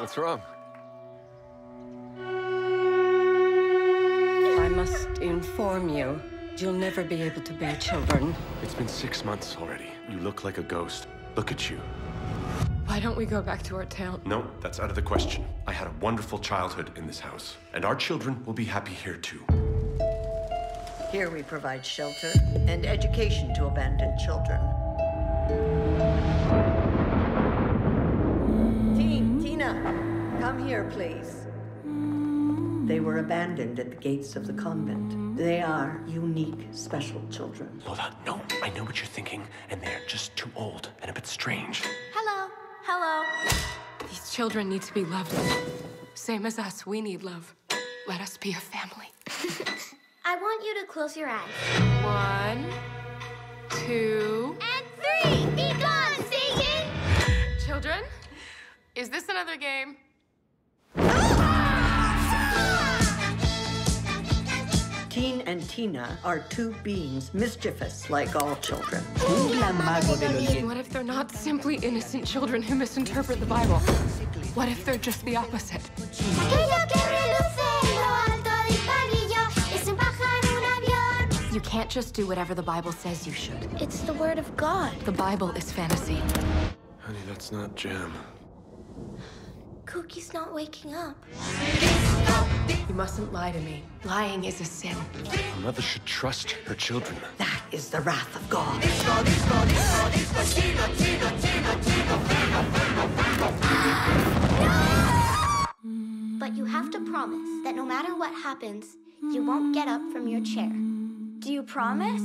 What's wrong? I must inform you, you'll never be able to bear children. It's been six months already. You look like a ghost. Look at you. Why don't we go back to our town? No, that's out of the question. I had a wonderful childhood in this house, and our children will be happy here too. Here we provide shelter and education to abandoned children. Come here, please. They were abandoned at the gates of the convent. They are unique, special children. Lola, no, I know what you're thinking, and they're just too old and a bit strange. Hello. Hello. These children need to be loved. Same as us, we need love. Let us be a family. I want you to close your eyes. One, two. And three! Be gone, Satan! Children, is this another game? And Tina are two beings mischievous like all children. What if they're not simply innocent children who misinterpret the Bible? What if they're just the opposite? Aquello que reluce en lo alto del palillo es un pájaro, un avión. You can't just do whatever the Bible says you should. It's the word of God. The Bible is fantasy. Honey, that's not jam. Cookie's not waking up. You mustn't lie to me. Lying is a sin. A mother should trust her children. That is the wrath of God. But you have to promise that no matter what happens, you won't get up from your chair. Do you promise?